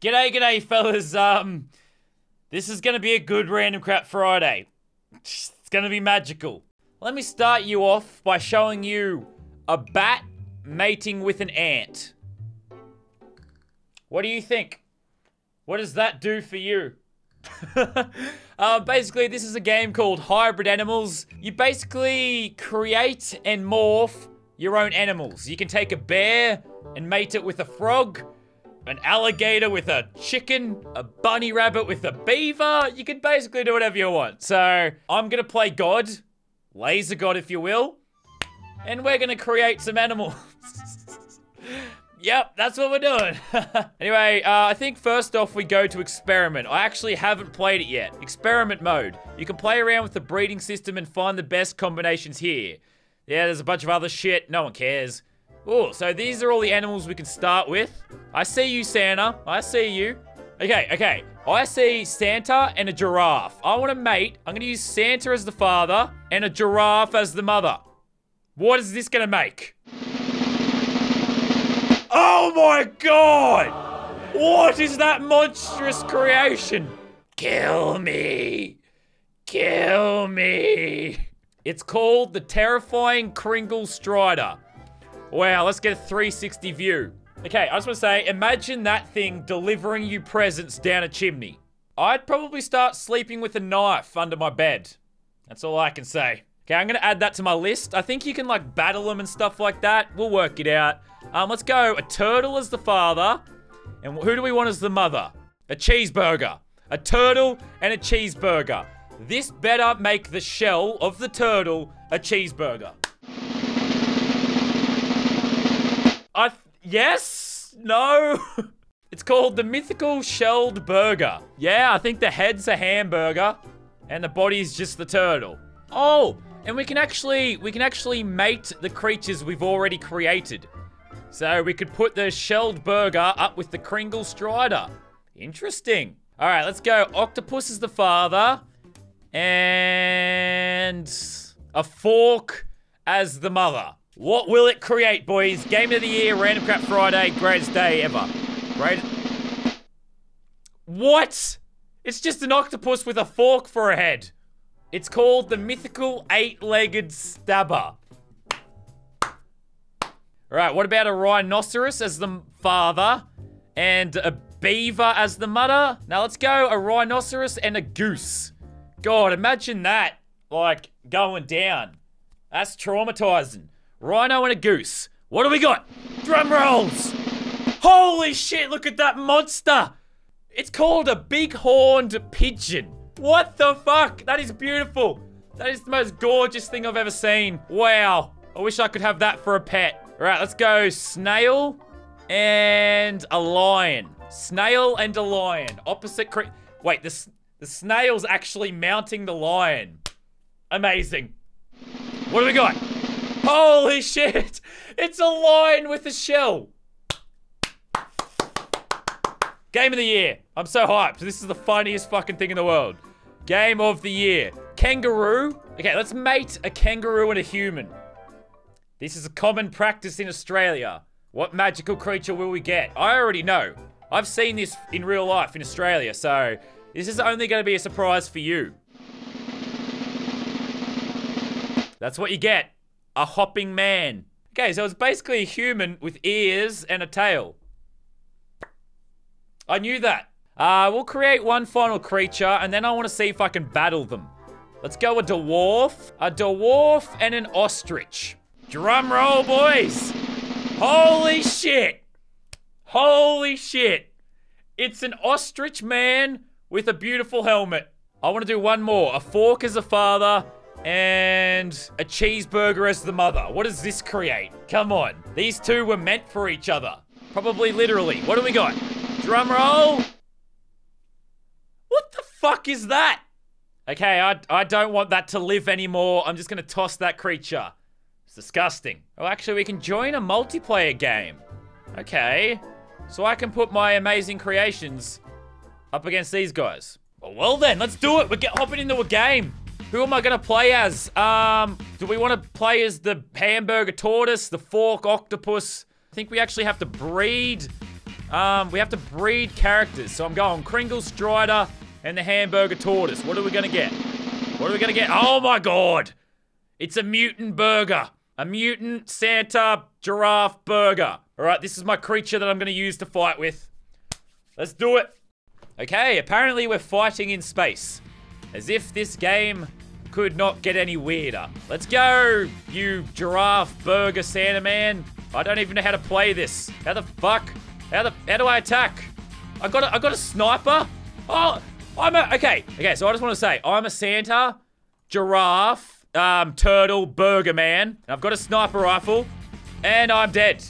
G'day, g'day, fellas. Um, this is gonna be a good Random Crap Friday. It's gonna be magical. Let me start you off by showing you a bat mating with an ant. What do you think? What does that do for you? uh, basically, this is a game called Hybrid Animals. You basically create and morph your own animals. You can take a bear and mate it with a frog, an alligator with a chicken, a bunny rabbit with a beaver. You can basically do whatever you want. So, I'm gonna play God, Lazar God if you will, and we're gonna create some animals. Yep, that's what we're doing. anyway, uh, I think first off we go to experiment. I actually haven't played it yet. Experiment mode. You can play around with the breeding system and find the best combinations here. Yeah, there's a bunch of other shit. No one cares. Oh, so these are all the animals we can start with. I see you, Santa. I see you. Okay, okay. I see Santa and a giraffe. I want to mate. I'm going to use Santa as the father and a giraffe as the mother. What is this going to make? Oh my god! What is that monstrous creation? Kill me! Kill me! It's called the Terrifying Kringle Strider. Wow, let's get a 360 view. Okay, I just want to say, imagine that thing delivering you presents down a chimney. I'd probably start sleeping with a knife under my bed. That's all I can say. Okay, I'm gonna add that to my list. I think you can like battle them and stuff like that. We'll work it out. Um, let's go. A turtle as the father. And who do we want as the mother? A cheeseburger. A turtle and a cheeseburger. This better make the shell of the turtle a cheeseburger. I... Yes? No? it's called the mythical shelled burger. Yeah, I think the head's a hamburger. And the body's just the turtle. Oh, and we can actually... We can actually mate the creatures we've already created. So we could put the shelled burger up with the Kringle Strider. Interesting. All right, let's go. Octopus is the father. And a fork as the mother. What will it create, boys? Game of the year, Random Crap Friday, greatest day ever. Great. What? It's just an octopus with a fork for a head. It's called the mythical eight-legged stabber. All right, what about a rhinoceros as the father and a beaver as the mother? Now let's go a rhinoceros and a goose. God, imagine that, like, going down. That's traumatizing. Rhino and a goose. What do we got? Drum rolls! Holy shit, look at that monster! It's called a big-horned pigeon. What the fuck? That is beautiful. That is the most gorgeous thing I've ever seen. Wow. I wish I could have that for a pet. All right, let's go snail and a lion. Snail and a lion. Opposite cre- Wait, the, the snail's actually mounting the lion. Amazing. What do we got? Holy shit! It's a lion with a shell. Game of the year. I'm so hyped. This is the funniest fucking thing in the world. Game of the year. Kangaroo. Okay, let's mate a kangaroo and a human. This is a common practice in Australia. What magical creature will we get? I already know. I've seen this in real life in Australia, so this is only going to be a surprise for you. That's what you get. A hopping man. Okay, so it's basically a human with ears and a tail. I knew that. Uh, we'll create one final creature, and then I want to see if I can battle them. Let's go a dwarf, a dwarf, and an ostrich. Drum roll, boys. Holy shit. Holy shit. It's an ostrich man with a beautiful helmet. I want to do one more. A fork is a father and a cheeseburger as the mother. What does this create? Come on. These two were meant for each other. Probably literally. What do we got? Drum roll. What the fuck is that? Okay, I, I don't want that to live anymore. I'm just going to toss that creature. It's disgusting. Oh, actually, we can join a multiplayer game. Okay. So I can put my amazing creations up against these guys. Well, well then, let's do it. We're get, hopping into a game. Who am I going to play as? Um, do we want to play as the hamburger tortoise, the fork octopus? I think we actually have to breed Um, we have to breed characters. So I'm going Kringle Strider and the Hamburger Tortoise. What are we gonna get? What are we gonna get? Oh my god! It's a mutant burger. A mutant Santa giraffe burger. All right, this is my creature that I'm gonna use to fight with. Let's do it. Okay, apparently we're fighting in space. As if this game could not get any weirder. Let's go, you giraffe burger Santa man. I don't even know how to play this. How the fuck? How the how do I attack? I got a, I got a sniper. Oh, I'm a okay. Okay, so I just want to say I'm a Santa, giraffe, um, turtle, burger man. And I've got a sniper rifle, and I'm dead.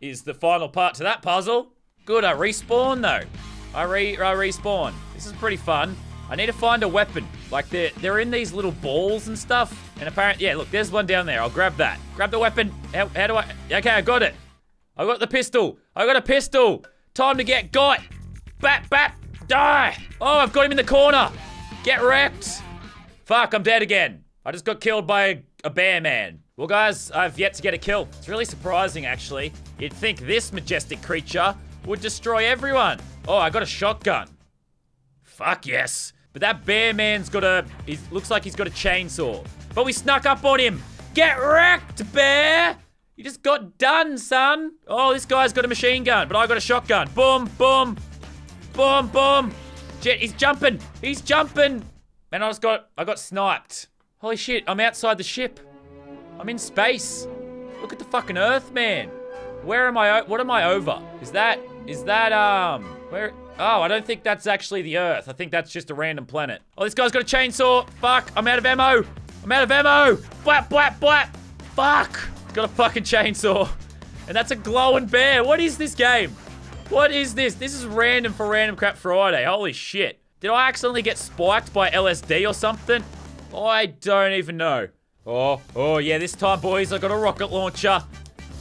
Is the final part to that puzzle? Good. I respawn though. I re I respawn. This is pretty fun. I need to find a weapon. Like, they're, they're in these little balls and stuff. And apparently, yeah, look, there's one down there. I'll grab that. Grab the weapon. How, how do I... Okay, I got it. I got the pistol. I got a pistol. Time to get got. Bat, bat, die. Oh, I've got him in the corner. Get wrecked. Fuck, I'm dead again. I just got killed by a bear man. Well, guys, I've yet to get a kill. It's really surprising, actually. You'd think this majestic creature would destroy everyone. Oh, I got a shotgun. Fuck yes. But that bear man's got a... He looks like he's got a chainsaw. But we snuck up on him. Get wrecked, bear. You just got done, son. Oh, this guy's got a machine gun, but I got a shotgun. Boom, boom, boom, boom. Jet, he's jumping. He's jumping. Man, I just got... I got sniped. Holy shit, I'm outside the ship. I'm in space. Look at the fucking Earth, man. Where am I? What am I over? Is that... Is that, um... Where... Oh, I don't think that's actually the Earth. I think that's just a random planet. Oh, this guy's got a chainsaw. Fuck, I'm out of ammo. I'm out of ammo. Blap, blap, blap. Fuck. Got a fucking chainsaw. And that's a glowing bear. What is this game? What is this? This is random for Random Crap Friday. Holy shit. Did I accidentally get spiked by LSD or something? I don't even know. Oh, oh yeah, this time, boys, I got a rocket launcher.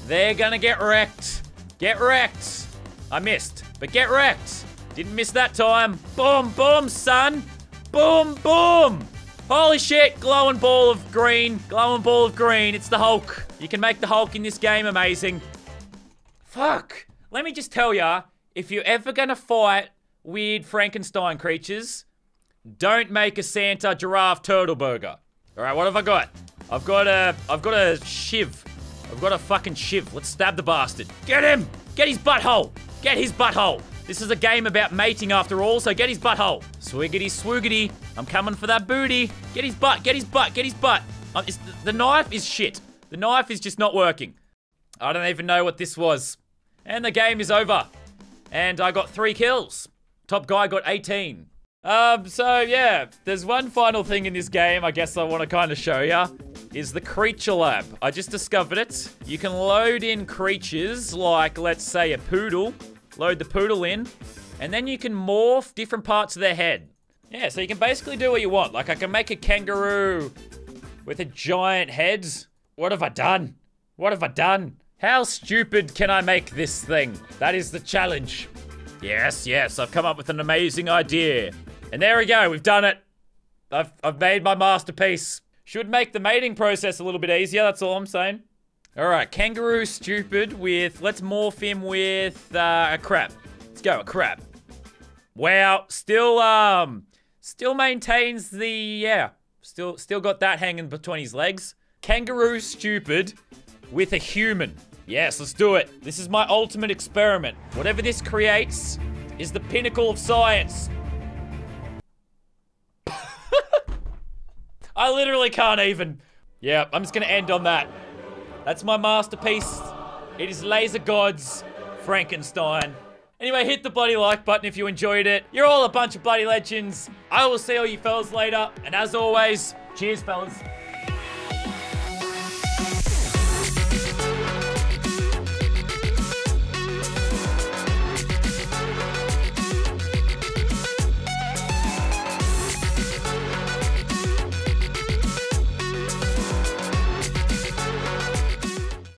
They're gonna get wrecked. Get wrecked. I missed, but get wrecked. Didn't miss that time. Boom, boom, son. Boom, boom. Holy shit, glowing ball of green. Glowing ball of green. It's the Hulk. You can make the Hulk in this game amazing. Fuck. Let me just tell ya, if you're ever gonna fight weird Frankenstein creatures, don't make a Santa giraffe turtle burger. All right, what have I got? I've got a, I've got a shiv. I've got a fucking shiv. Let's stab the bastard. Get him! Get his butthole! Get his butthole! This is a game about mating after all, so get his butthole. Swiggity swoogity. I'm coming for that booty. Get his butt, get his butt, get his butt. The, the knife is shit. The knife is just not working. I don't even know what this was. And the game is over. And I got three kills. Top guy got 18. Um, so yeah, there's one final thing in this game I guess I want to kind of show ya. Is the Creature Lab. I just discovered it. You can load in creatures like, let's say, a poodle load the poodle in, and then you can morph different parts of their head. Yeah, so you can basically do what you want. Like, I can make a kangaroo with a giant head. What have I done? What have I done? How stupid can I make this thing? That is the challenge. Yes, yes, I've come up with an amazing idea. And there we go, we've done it. I've, I've made my masterpiece. Should make the mating process a little bit easier, that's all I'm saying. All right, kangaroo stupid with, let's morph him with uh, a crab. Let's go, a crab. Wow, still, um, still maintains the, yeah, still, still got that hanging between his legs. Kangaroo stupid with a human. Yes, let's do it. This is my ultimate experiment. Whatever this creates is the pinnacle of science. I literally can't even. Yeah, I'm just gonna end on that. That's my masterpiece. It is Lazar Gods Frankenstein. Anyway, hit the bloody like button if you enjoyed it. You're all a bunch of bloody legends. I will see all you fellas later. And as always, cheers, fellas.